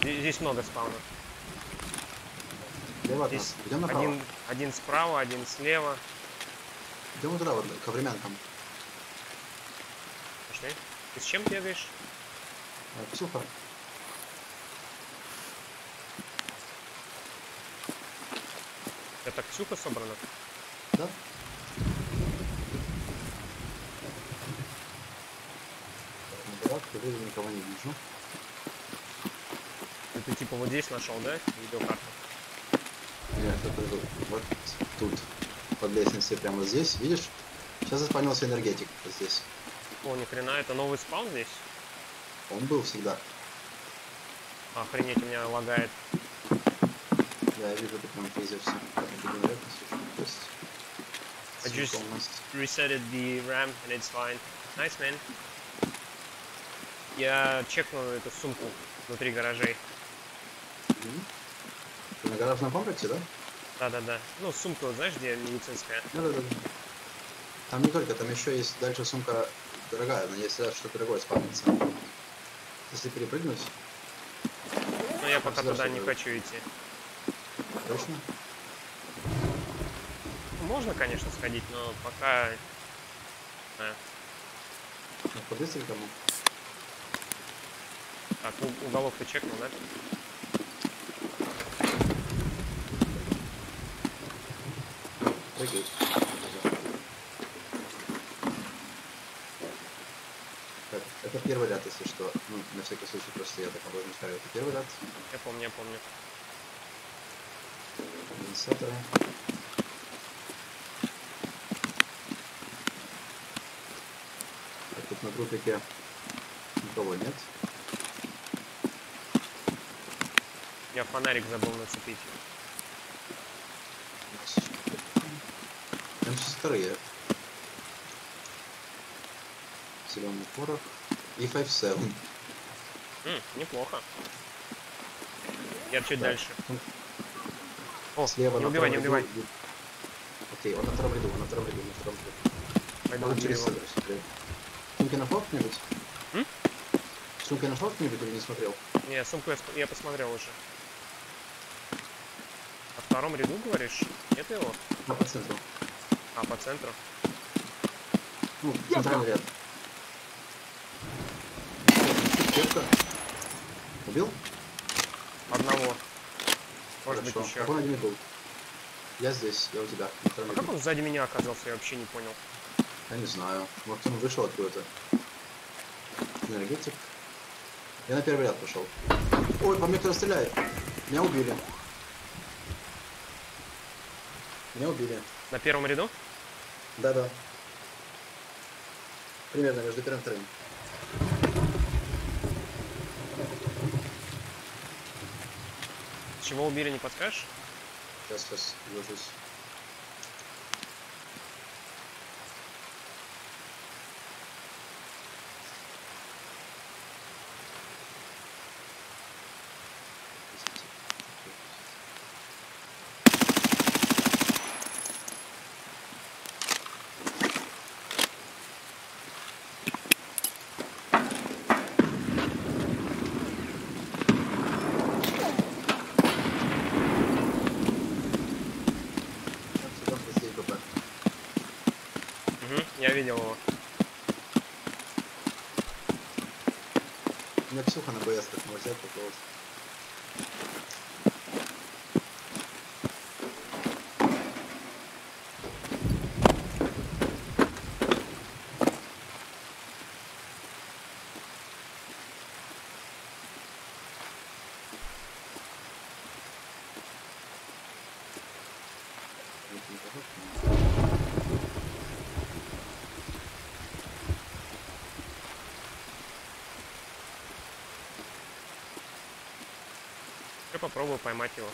Здесь, много спаунов. Слева от Здесь нас. Идем направо. один, один справа, один слева. Идем туда, вот, к времянкам. Пошли. Ты с чем бегаешь? А, Ксюха. Это Ксюха собрана? Да? Набирать, вроде никого не вижу. Ты, типа вот здесь нашел, да? Видеокарту. Нет, это. Вот тут. Под лестницей прямо здесь. Видишь? Сейчас заспавнился энергетик вот здесь. О, ни хрена, это новый спаун здесь? Он был всегда. Охренеть, у меня лагает. Я вижу, очень то есть. I just-. Resetted the RAM and it's fine. Nice, man. Я чекнул эту сумку внутри гаражей. Мгм. Ты на гаражном комплексе, да? Да-да-да. Ну, сумка, вот знаешь, где медицинская? Да, да, да. Там не только, там еще есть дальше сумка дорогая, но если что-то дорогое спавнится. Если перепрыгнуть, Но я пока туда не будет? хочу идти. точно? Можно, конечно, сходить, но пока... Да. Ну, По-быстренькому. Так, уголок ты чекнул, да? Прыгай. Так, это первый ряд, если что. Ну, на всякий случай просто я так обозначаю. Это первый ряд. Я помню, я помню. Конденсаторы. Так, тут на трупике никого нет. Я фонарик забыл нацепить. Там сейчас вторые. Зеленый порох. И 5-7. М, неплохо. Я чуть Так. дальше. О, Слева не на убивай, не убивай. Окей, он на втором ряду, он на втором ряду, на втором ряду. Пойду Он через его. Сумки нашел кто-нибудь? М? Сумки нашел кто-нибудь или не смотрел? Не, сумку я, я посмотрел уже. На втором ряду, говоришь? Нет его? А, по центру. А, по центру? Ну, центральный ряд. Кепка. Убил? Одного. Может Хорошо. быть еще. Так он один был. Я здесь, я у тебя. А как он сзади меня оказался, я вообще не понял. Я не знаю. Может он вышел откуда-то. Энергетик. Я на первый ряд пошел. Ой, по мне кто-то стреляет. Меня убили. Меня убили. На первом ряду? Да-да. Примерно между первым и вторым. Чего убили, не подскажешь? Сейчас, сейчас, вложусь. Сюда быстрее КП. Угу, я видел его. У меня Ксюха на БС как можно взять, попробовать. Я попробую поймать его.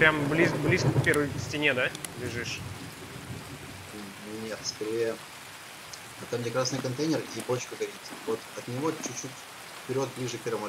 Прям близ, близко к первой стене, да, лежишь? Нет, скорее... а Там, где красный контейнер и бочка горит. Вот от него чуть-чуть вперед, ближе к первому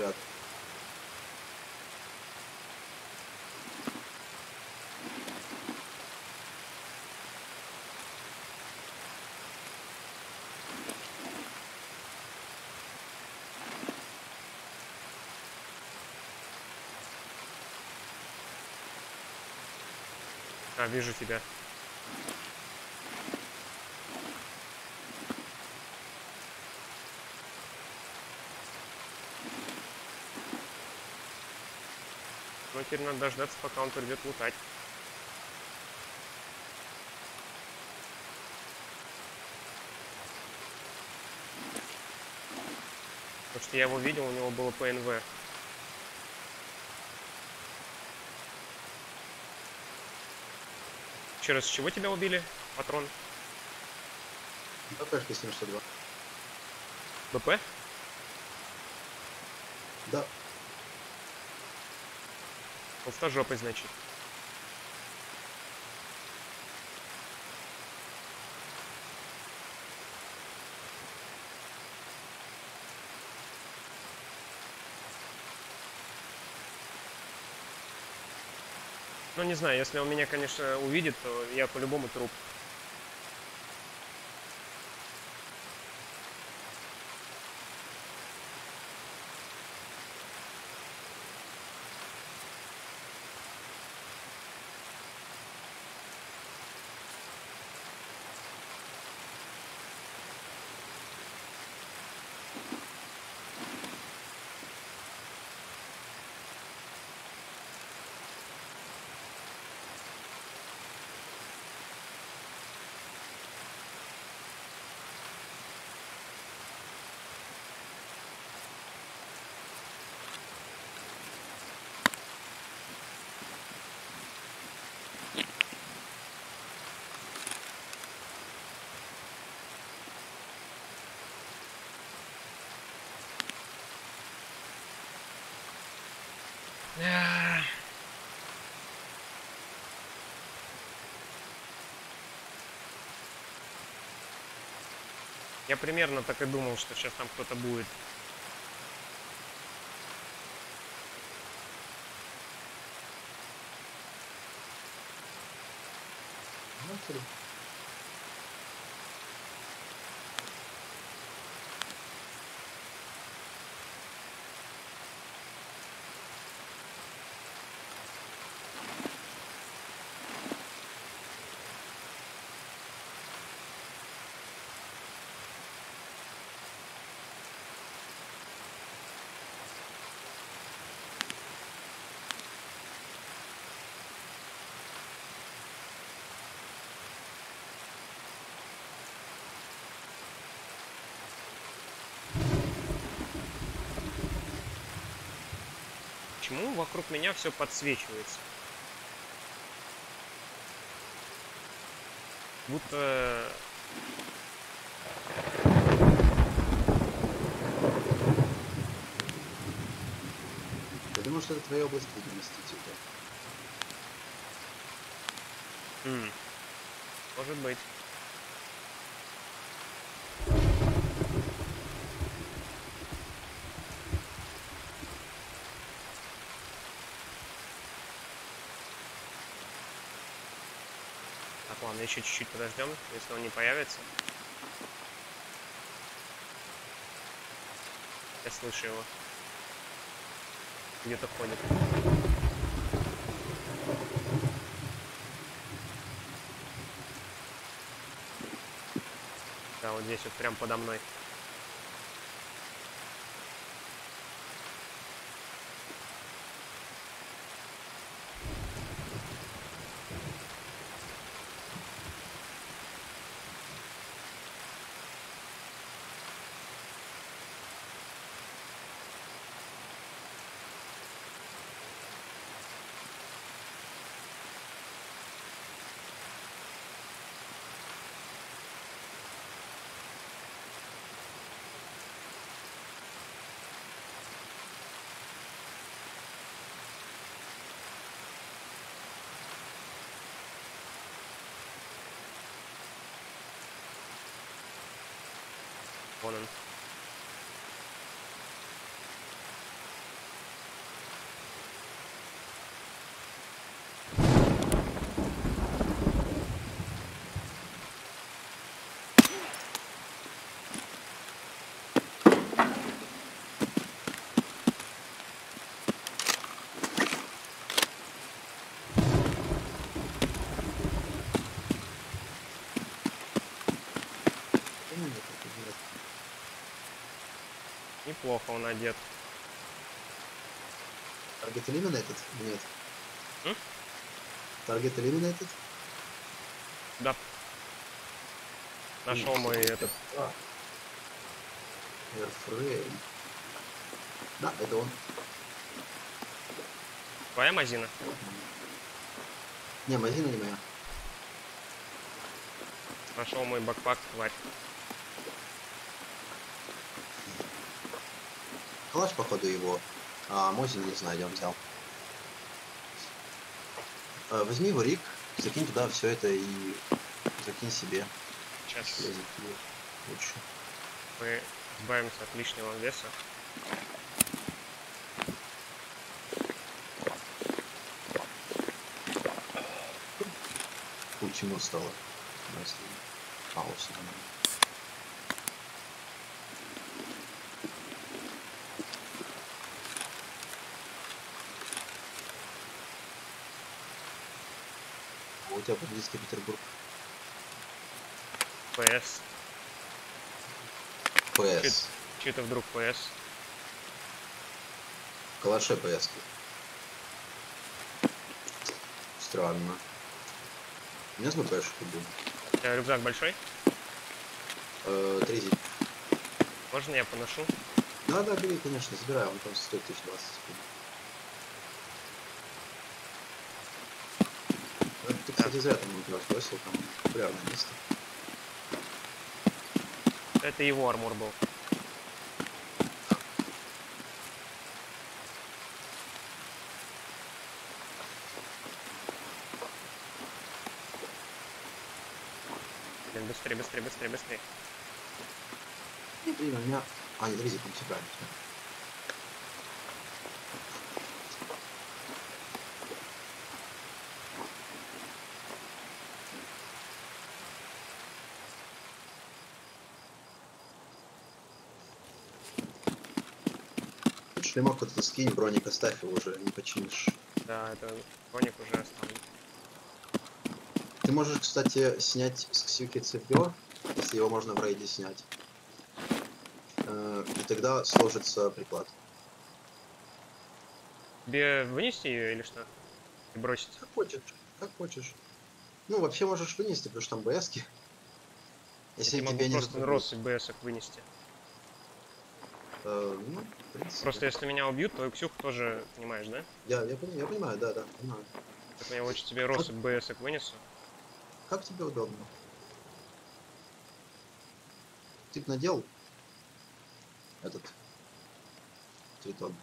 А, вижу тебя. Ну, теперь надо дождаться, пока он придет лутать. Потому что я его видел, у него было ПНВ. С чего тебя убили? Патрон? ППшка 702. БП? Да, Толстожопый, значит. Ну, не знаю, если он меня, конечно, увидит, то я по-любому труп. Я примерно так и думал, что сейчас там кто-то будет. ну, Почему вокруг меня все подсвечивается? Будто Я думаю, что это твоя область видимости, типа. Может быть. Ладно, еще чуть-чуть подождем, если он не появится. Я слышу его. Где-то ходит. Да, вот здесь вот прям подо мной. Вон он. Ну, нет, это нет. Неплохо он одет. Таргет eliminated? Нет. Таргет eliminated? Да. Нашел мой этот. А. Airframe. Да, это он. Твоя мазина? Не, Мазина не моя. Нашел мой бакпак, тварь. Калаш, походу, его. А Мозин, не знаю, где он взял. А, возьми его рик, закинь туда все это и закинь себе. Сейчас Я закину лучше. мы избавимся от лишнего веса. Темно стало. Если тебя бандитский Петербург. ПС. ПС. Че это вдруг ПС? Калаше ПС. Странно. У меня с БПшкой был. У тебя рюкзак большой? Э, Три зип. Можно я поношу? Да, да, бери, конечно, забирай, он там стоит 1020. Ну, Ты, кстати, зря там его бросил, там популярное место. Это его армор был. Блин, быстрее, быстрее, быстрее, быстрее. Не, блин, у меня... А, нет, три зипа, все Шлемок вот это скинь, броник оставь его уже, не починишь. Да, это коник уже оставлен. Ты можешь, кстати, снять с Ксюки цепье, если его можно в рейде снять. Э, И тогда сложится приклад. Тебе вынести ее или что? И бросить? Как хочешь, как хочешь. Ну, вообще можешь вынести, потому что там БСки. Если я могу тебе не просто россыпь БСок вынести. Э, ну, в принципе. Просто если меня убьют, то и Ксюх тоже, понимаешь, да? Я, я, я понимаю, да, да, понимаю. Так я лучше тебе россыпь БСок вынесу. Как тебе удобно? Ты надел этот тритон.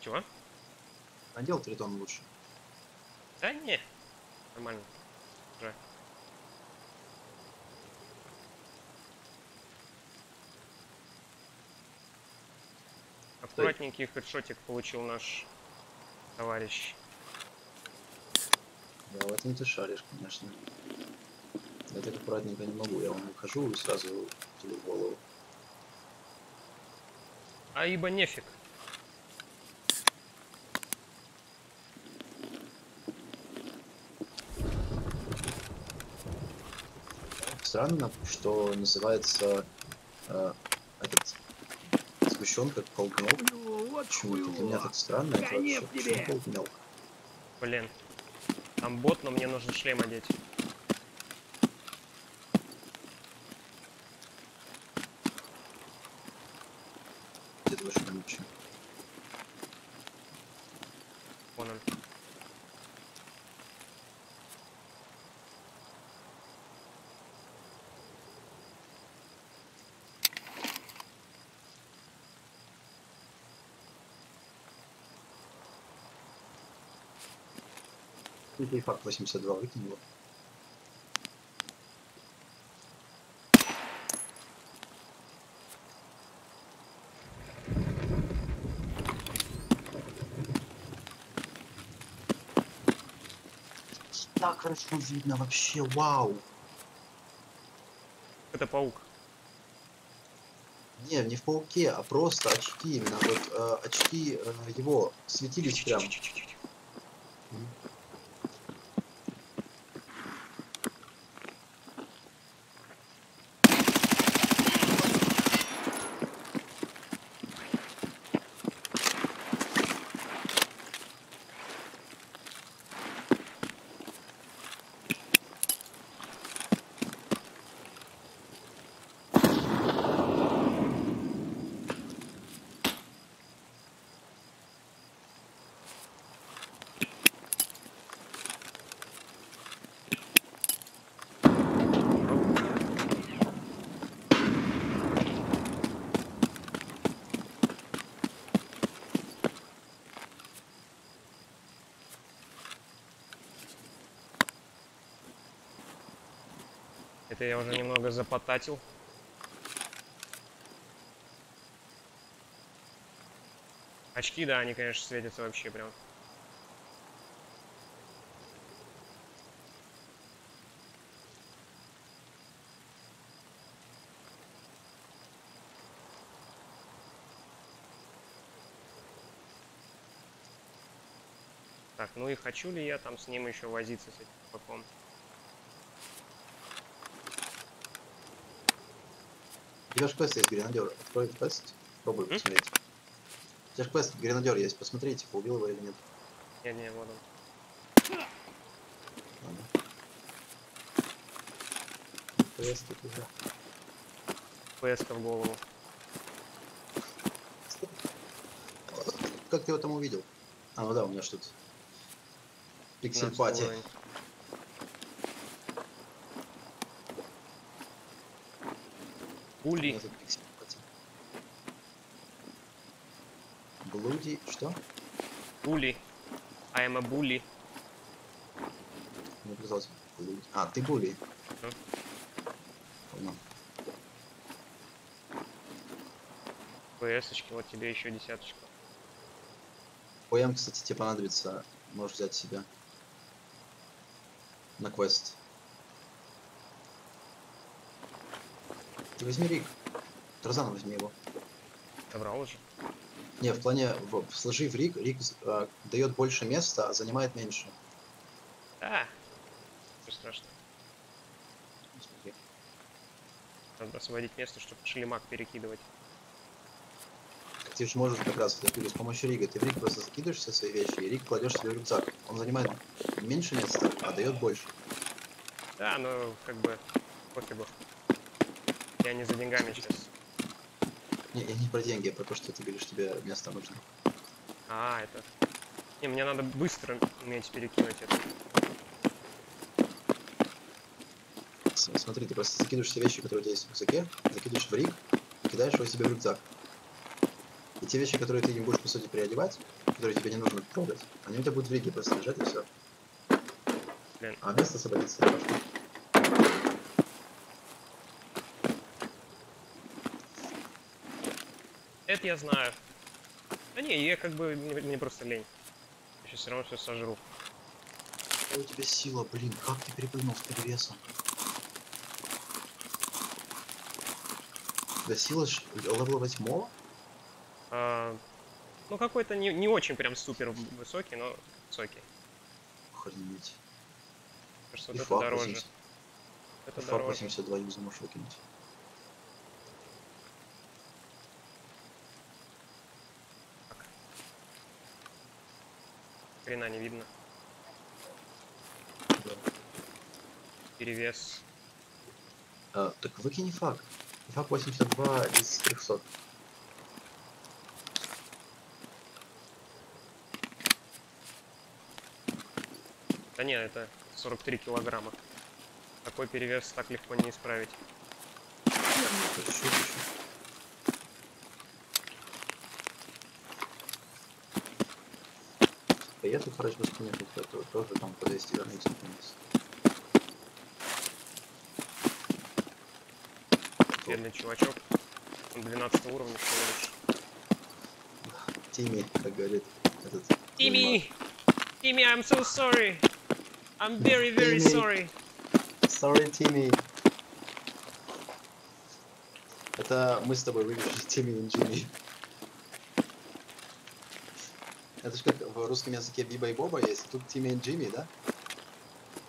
Чего? Надел тритон лучше. Да не. Нормально. Уже. Аккуратненький хедшотик получил наш товарищ. Да, в этом ты шаришь, конечно. Я так аккуратненько не могу. Я вам ухожу и сразу тебе голову. А ибо нефиг. Странно, что называется э, этот сгущенка колгнов. Почему-то для меня так странно это вообще. Почему? Блин. Там бот, но мне нужно шлем одеть. Где твой шлемчик? Вон он. Тут не факт 82 выкинуло. Так хорошо видно вообще, вау! Это паук. Не, не в пауке, а просто очки именно. Вот э, очки э, его светились прям. Это я уже немного запотатил. Очки, да, они, конечно, светятся вообще прям. Так, ну и хочу ли я там с ним еще возиться, с этим чуваком? У тебя же квест есть, гренадер. Открой квест, попробуй М? посмотреть. У тебя же квест гренадер есть, посмотри, типа убил его или нет. Не-не, вот он. Ладно. Квест тут уже. ПС в голову. Как ты его там увидел? А, ну да, у меня что-то. Пиксель 15 пати. уровень. Пули. Блуди, что? Були. I am a bully. Мне показалось. Блуди. А, ты були. Мгм. Понял. ПСочки, вот тебе еще десяточка. ОМ, кстати, тебе понадобится. Можешь взять себе. На квест. Ты возьми Рик. Тарзан возьми его. Добрал уже. Не, в плане, в, сложи в Рик, Рик э, дает больше места, а занимает меньше. Да. Ничего страшного. Смотри. Надо освободить место, чтобы шлемак перекидывать. Ты же можешь как раз вот, с помощью Рига. Ты в Риг просто закидываешь все свои вещи, и Риг кладешь себе в рюкзак. Он занимает меньше места, а дает больше. Да, но как бы пофигу. Я не за деньгами сейчас. Не, я не про деньги, а про то, что ты говоришь, тебе место нужно. А, это... Не, мне надо быстро уметь перекинуть это. Смотри, ты просто закидываешь все вещи, которые у тебя есть в рюкзаке, закидываешь в Риг, кидаешь его себе в рюкзак. И те вещи, которые ты не будешь, по сути, переодевать, которые тебе не нужно трогать, они у тебя будут в Риге просто лежать и все. Блин. А место освободится не Это я знаю. Да не, я как бы... Мне, мне просто лень. Я сейчас все равно все сожру. А у тебя сила, блин, как ты перепрыгнул с перевесом? Тебя сила левела восьмого? А, ну, какой-то не, не очень прям супер высокий, но высокий. Охренеть. Кажется, И вот это фак дороже. 80. Это Фак дороже. 82 юза можешь выкинуть. Хрена не видно. Да. Перевес. А, так выкини фак. Фак 82 из 300. Да не, это 43 килограмма. Такой перевес так легко не исправить. Нет, еще, еще. Поеду, короче, без понятия, это тоже там по 200 границ вниз. Бедный чувачок. Он 12 уровня всего лишь. Тимми, как говорит этот. Тимми! Тимми, I'm so sorry! I'm very, very Timmy. sorry. Sorry, Тимми. Это мы с тобой вывели Тимми и Джимми. Это же как в русском языке Биба и Боба есть. Тут Тимми и Джимми, да?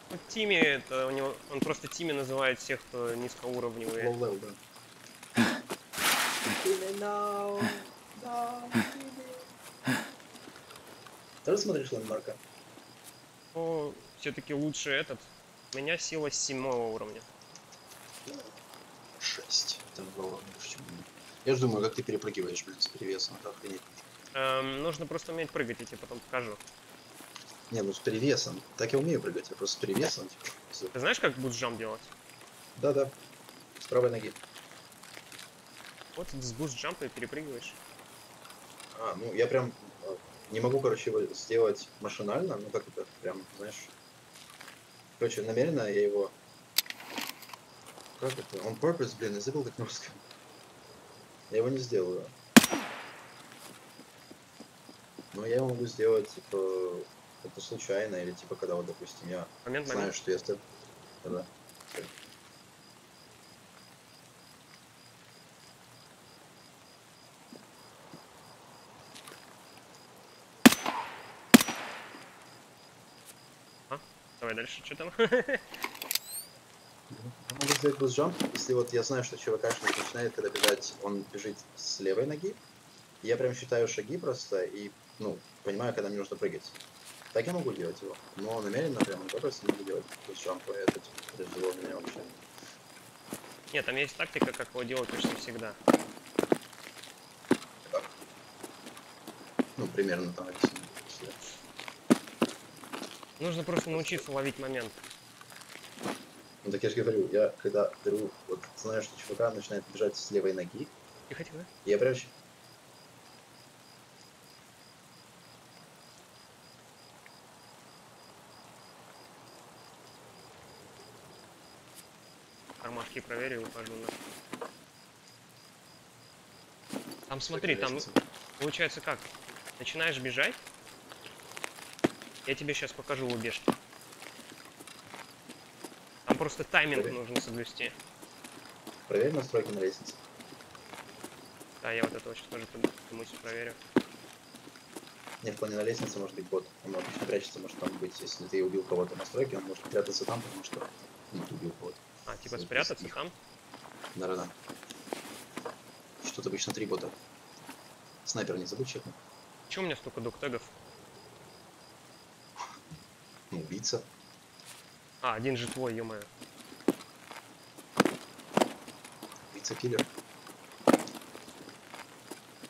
Ну, Тимми, это у него, он просто Тимми называет всех, кто низкоуровневые. Low level, да. Тимми, no! No, Тимми! Тоже смотришь Лэндмарка? Но все-таки лучше этот. У меня сила седьмого уровня. Шесть. Это меня. Я же думаю, как ты перепрыгиваешь, блин, с перевесом. Это охренеть. Эм, нужно просто уметь прыгать, я тебе потом покажу. Не, ну с перевесом. Так я умею прыгать, я просто с перевесом. Типа, Ты знаешь, как boost jump делать? Да-да. С правой ноги. Вот с boost jump а и перепрыгиваешь. А, ну я прям э, не могу, короче, его сделать машинально, ну как это, прям, знаешь. Короче, намеренно я его... Как это? On purpose, блин, я забыл как на русском. Я его не сделаю. Но я его могу сделать, типа, это случайно, или типа, когда вот, допустим, я Момент, знаю, момент. что я степ... Да. Давай дальше, что там? Я могу сделать boost jump, если вот я знаю, что ЧВКшник начинает, когда бежать, он бежит с левой ноги. Я прям считаю шаги просто и, ну, понимаю, когда мне нужно прыгать. Так я могу делать его. Но намеренно прям он просто не могу делать boost jump, и это типа, тяжело меня вообще. Нет, там есть тактика, как его делать почти всегда. Так. Ну, примерно там Нужно просто научиться ловить момент. Ну, так я же говорю, я когда беру, вот знаю, что ЧВК начинает бежать с левой ноги, Тихо, тихо. я прям ухожу на. Там смотри, там получается как? Начинаешь бежать. Я тебе сейчас покажу убежки. Там просто тайминг Проверь. нужно соблюсти. Проверь настройки на лестнице. Да, я вот это очень тоже думаю, проверю. Не, в плане на лестнице может быть бот. Он обычно прячется, может там быть, если ты убил кого-то в настройке, он может прятаться там, потому что ну, ты убил кого-то. Типа спрятаться там? Да-да-да. Что-то обычно три бота. Снайпер не забудь чекнуть. Чего у меня столько доктегов? Ну, убийца. А, один же твой, ё Убийца-киллер.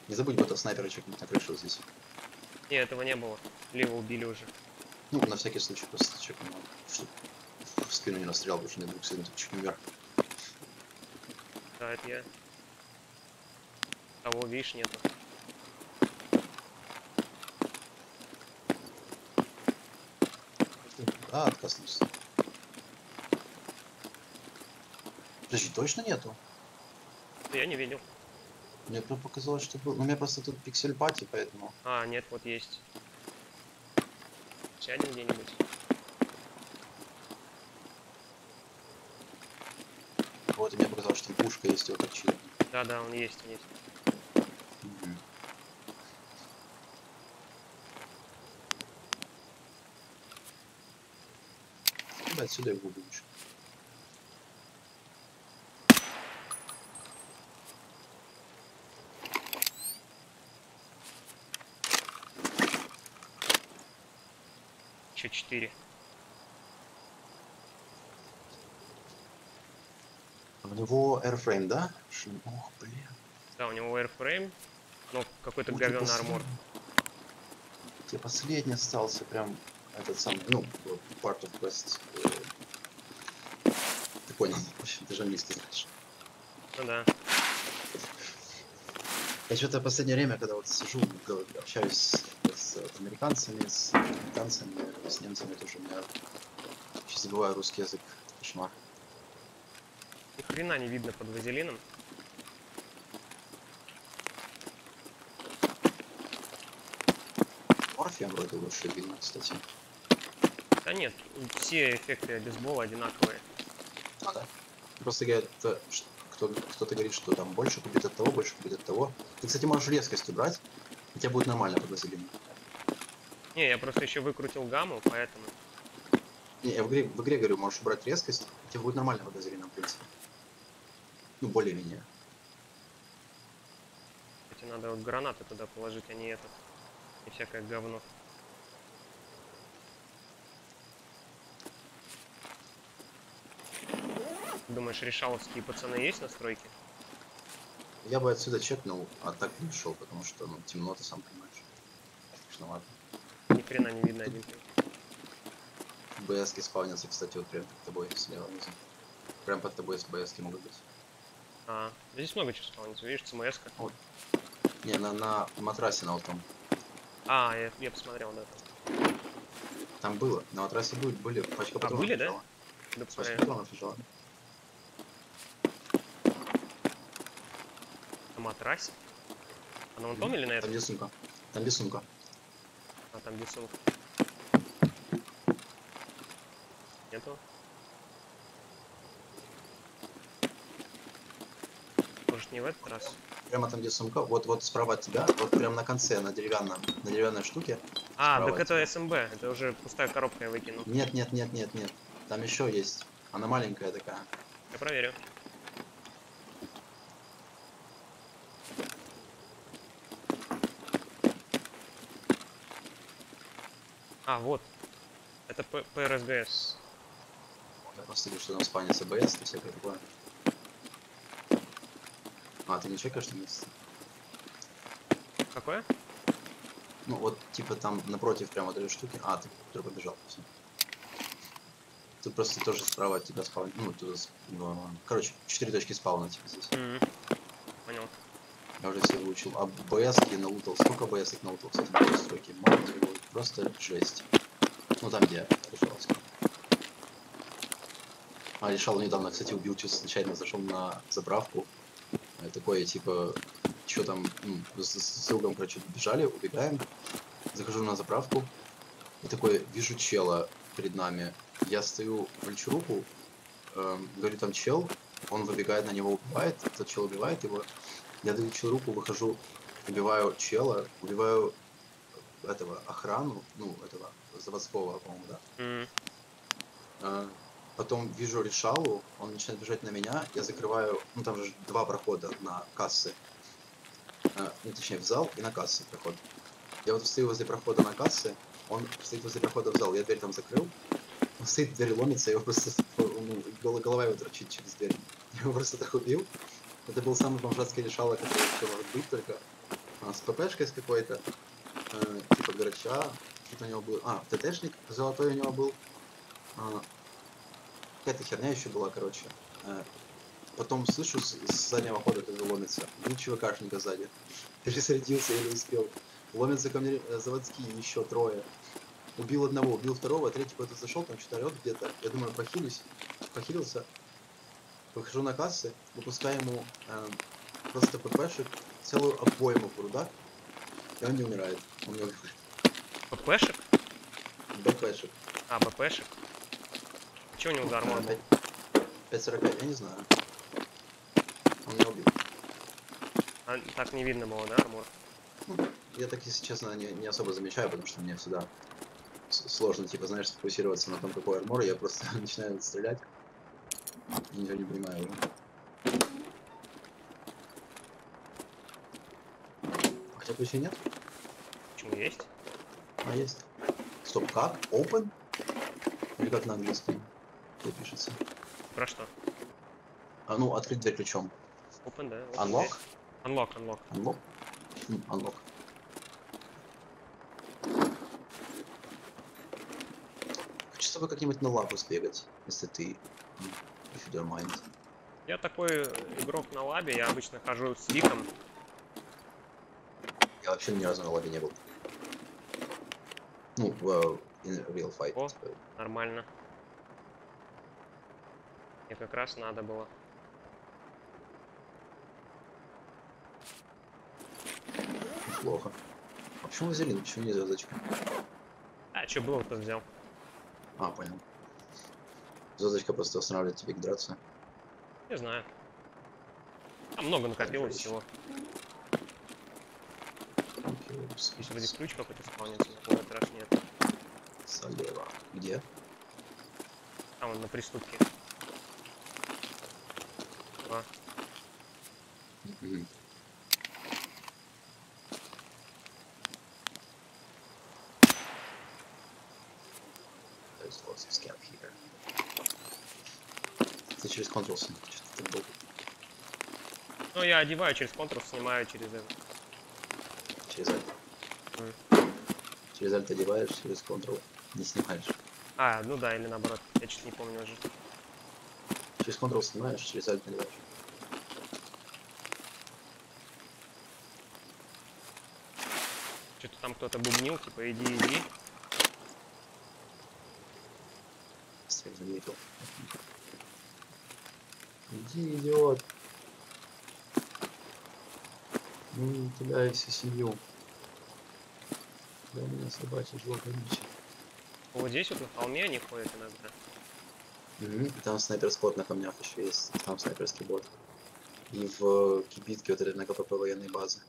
Не забудь бота снайпера чекнуть на крышу здесь. Не, этого не было. Лево убили уже. Ну, на всякий случай просто чекнул. В спину не настрелял, потому что не вдруг сильно чекни вверх. Да, это я. Того, видишь, нету. А, откоснулся. Подожди, точно нету? Я не видел. Мне показалось, что был. Ну, у меня просто тут пиксель пати, поэтому. А, нет, вот есть. Сядем где-нибудь. Вот, мне показалось, что пушка есть, вот так чили. Да, да, он есть, он есть. Мгм. Да, отсюда лучше. Еще четыре. У него airframe, да? Ох, блин. Да, у него airframe, но какой-то Ой, ты говёный армор. Тебе последний остался прям этот самый, ну, part of quest. э, Ты понял, в общем, ты же английский знаешь. Ну да. Я что-то в последнее время, когда вот сижу, общаюсь с, с американцами, с британцами, с немцами тоже, у меня сейчас забываю русский язык. Кошмар. Ни хрена не видно под вазелином. Морфия вроде лучше видно, кстати. Да нет, все эффекты бейсбола одинаковые. Ну да. Просто говорят, э, кто, кто-то говорит, что там больше купит от того, больше купит от того. Ты, кстати, можешь резкость убрать, и тебе будет нормально под вазелином. Не, я просто еще выкрутил гамму, поэтому. Не, я в игре, в игре говорю, можешь убрать резкость, и тебе будет нормально под вазелином, в принципе. Ну, более-менее. Кстати, надо вот гранаты туда положить, а не этот. И всякое говно. Думаешь, решаловские пацаны есть на стройке? Я бы отсюда чекнул, а так не шел, потому что, ну, темно, ты сам понимаешь. Страшновато. Ни хрена не видно один. БСки спавнятся, кстати, вот прям под тобой слева внизу. Прям под тобой с БСки могут быть. А, здесь много чего спавнится, видишь, цмс -ка. Не, на, на матрасе на вот том. А, я, я посмотрел, да. Там. Там было. На матрасе были, были пачка патронов были, да? Да Пачка посмотрел. патронов лежала. На матрасе? А на вон том или на Там этом? где сумка. Там где сумка. А там где сумка? Нету? Может не в этот раз? Прямо там где сумка. Вот, вот справа от тебя. Вот прям на конце, на деревянном, на деревянной штуке. А, Справа так это СМБ, это уже пустая коробка я выкинул. Нет, нет, нет, нет, нет. Там еще есть. Она маленькая такая. Я проверю. А, вот. Это ПРСГС. Я просто вижу, что там спавнится БС и всякое такое. А, ты не чекаешь на месте? Какое? Ну вот, типа там напротив прямо вот этой штуки. А, ты туда побежал. Всё. Тут просто тоже справа от тебя спаун. Ну, туда... ну, Короче, четыре точки спауна типа здесь. М, Понял. Я уже все выучил. А БСки налутал. Сколько БСок налутал, кстати, на стройке? Просто жесть. Ну там где, пожалуйста. А, решал недавно, кстати, убил, чисто случайно зашел на заправку. Э, Такое, типа, что там, ну, с, с другом, короче, бежали, убегаем. Захожу на заправку. И такой, вижу чела перед нами. Я стою, влечу руку, эм, говорю, там чел, он выбегает на него, убивает, этот чел убивает его. Я долечу руку, выхожу, убиваю чела, убиваю этого охрану, ну, этого заводского, по-моему, да. М, А, Потом вижу решалу, он начинает бежать на меня, я закрываю, ну там же два прохода на кассы. Ну, точнее, в зал и на кассы проход. Я вот стою возле прохода на кассы, он стоит возле прохода в зал, я дверь там закрыл. Он стоит, дверь ломится, его просто, ну, гол- голова его торчит через дверь. Я его просто так убил. Это был самый бомжатский решало, который вообще может быть только. С ППшкой с какой-то, э, типа Грача, что-то у него было. А, ТТшник золотой у него был. А, Какая-то херня еще была, короче. Э, Потом слышу с, с заднего хода кто-то ломится. Ну, ЧВКшника сзади. Пересадился, еле успел. Ломятся ко мне э, заводские, еще трое. Убил одного, убил второго, третий куда-то зашел, там что-то орет где-то. Я думаю, похилюсь. Похилился. Выхожу на кассы, выпускаю ему э, просто ППшек, целую обойму в грудак. И он не умирает. Он не умирает. ППшек? БПшек. А, ППшек. Че у него за армор был? 5.45, я не знаю. Он меня убил. А, так не видно было, да, армор? Ну, Я так, если честно, не, не особо замечаю, потому что мне всегда сложно, типа, знаешь, сфокусироваться на том, какой армор, и я просто начинаю стрелять. И ничего не понимаю уже. Хотя ключей нет? Почему есть? А, есть. Стоп, как? Open? Или как на английском? Что пишется? Про что? А, ну, открыть дверь ключом. Open, да? open Unlock? есть. Unlock, unlock. Unlock? М, Unlock. Хочу с тобой как-нибудь на лапу сбегать, если ты... If you don't mind. Я такой игрок на лабе, я обычно хожу с Виком. Я вообще ни разу на лабе не был. Ну, в э, in real fight. О. Нормально. Мне как раз надо было. Плохо. А почему вазелин? Почему не звездочка? А, что было, то взял. А, понял. Звездочка просто восстанавливает тебе гидрацию. Не знаю. Там много накопилось всего. Вроде ключ какой-то спавнится, но этот раз нет. Слева. Где? Там он на приступке. А, Here. Ты через Ctrl был. Ну, я одеваю через контур, снимаю через это. Через. Мгм. Через Alt одеваешь, через Ctrl не снимаешь. А, ну да, или наоборот. Я чуть не помню уже. Через Ctrl снимаешь, через Alt надеваешь. Что-то там кто-то бубнил, типа, иди, иди. Заметил. Иди, идиот. Ну, тебя и всю семью. Да у меня собачья жлоба Вот здесь вот на холме они ходят иногда. Мгм, и Там снайпер спот на камнях еще есть. Там снайперский бот. И в кибитке вот этой на КПП военной базы.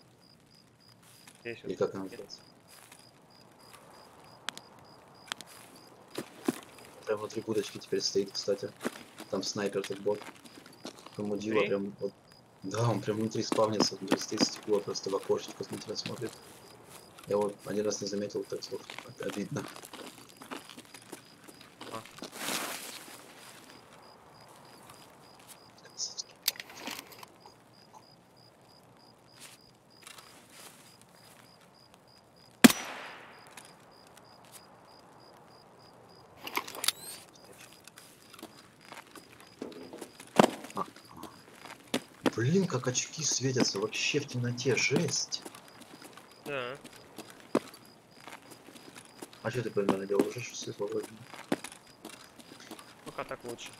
Или вот. как она называется? Прям внутри будочки теперь стоит, кстати. Там снайпер этот бот. Мудила, Внутри? прям вот. Да, он прям внутри спавнится, внутри стоит стекло, просто в окошечко смотрит, смотрит. Я вот один раз не заметил, так вот обидно. А. Красавский. А, а. Блин, как очки светятся вообще в темноте, жесть. Да. А что ты примерно делал? Уже что светло вроде. Пока так лучше.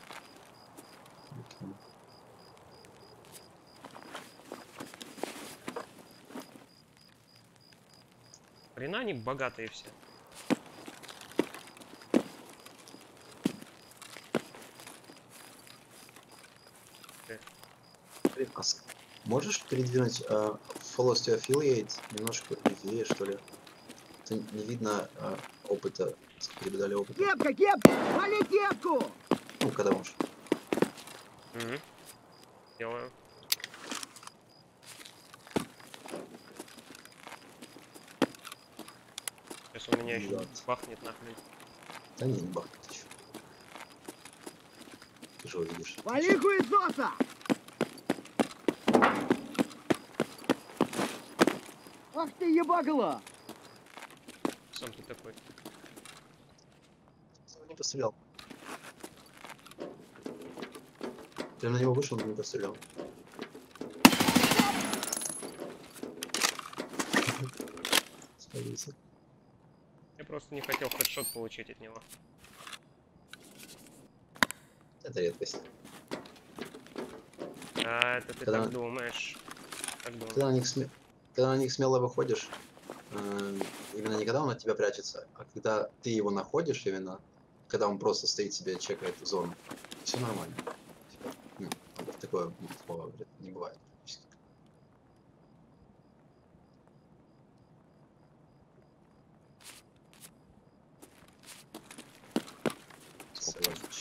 Хрена они богатые все. Блин, а с- можешь передвинуть э, Follow to Affiliate немножко левее, что ли? Это не видно э, опыта, сколько дали опыта. Кепка, кепка! Вали кепку! Ну, когда можешь. Угу. Делаю. Сейчас у меня еще бахнет нахрен. Да не, не бахнет еще. Ты же увидишь. Вали хуесоса! Ах ты ебагала! Сам ты такой. Не пострелял. Прям на него вышел, но не пострелял. Спалился. Я просто не хотел хедшот получить от него. Это редкость. А, это ты Когда- так думаешь. Так думаешь. Когда на них, сме- когда на них смело выходишь, э, именно не когда он от тебя прячется, а когда ты его находишь именно, когда он просто стоит себе, чекает зону, все нормально. Типа, ну, такое такого, не бывает.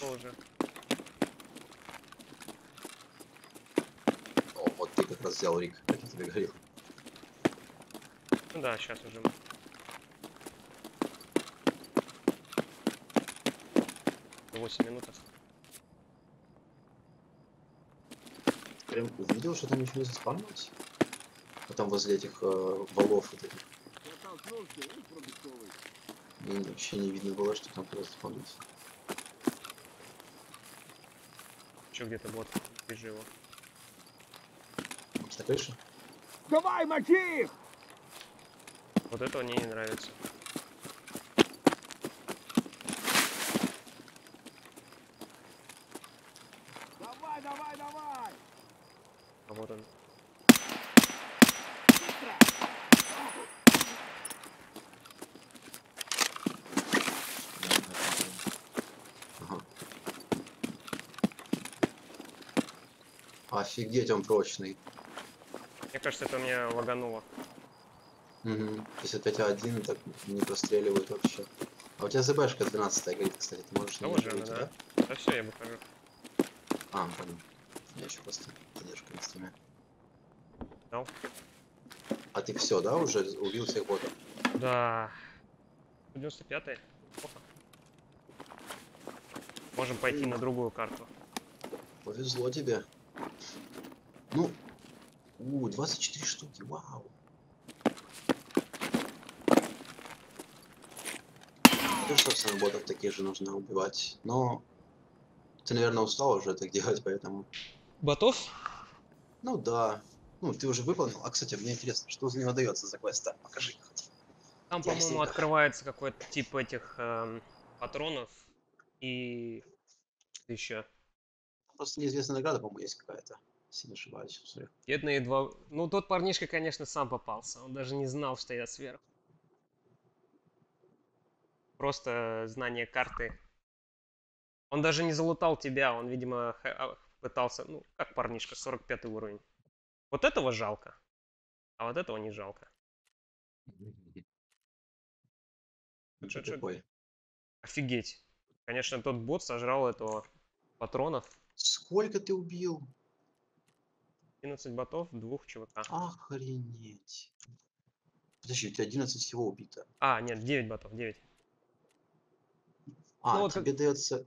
уже? О, вот ты как раз взял Рик, как я тебе говорил. Ну да, сейчас уже. Восемь минут осталось. Прям увидел, что там ничего не заспавнилось? А там возле этих э, валов вот этих. Мне вообще не видно было, что там кто-то заспавнился. Еще где-то вот вижу его. Может, на крыше? Давай, мочи их! Вот это мне не нравится. Давай, давай, давай! А вот он. Офигеть, он прочный. Мне кажется, это у меня лагануло. Угу. То есть от 5А1 так не простреливают вообще. А у тебя ЗБшка 12 горит, кстати, ты можешь Да нее уже, выйти, да. Да все, я выхожу. А, понял. Я еще просто задержка на стиме. Дал? А ты все, да, уже убил всех ботов? Да. 95-й. Плохо. Можем пойти на другую карту. Повезло тебе. Ну, у, 24 штуки, вау. Ну, собственно, ботов таких же нужно убивать. Но ты, наверное, устал уже так делать, поэтому... Ботов? Ну да. Ну, ты уже выполнил. А, кстати, мне интересно, что за него дается за квест? Так, покажи. Там, по-моему, открывается какой-то тип этих эм, патронов и еще. Просто неизвестная награда, по-моему, есть какая-то. Если не ошибаюсь. Бедные два... Ну, тот парнишка, конечно, сам попался. Он даже не знал, что я сверху. Просто знание карты. Он даже не залутал тебя, он, видимо, а, пытался... Ну, как парнишка, 45 уровень. Вот этого жалко. А вот этого не жалко. Чё- такой. Офигеть. Конечно, тот бот сожрал этого патронов. Сколько ты убил? 11 ботов, двух ЧВК. Охренеть. Подожди, у тебя 11 всего убито. А, нет, 9 ботов, 9. А, Ну как- тебе дается